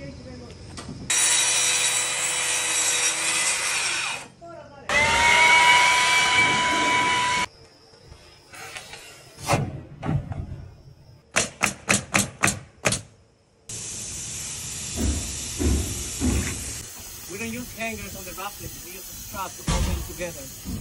We don't use hangers on the rafters, we use straps to hold them together.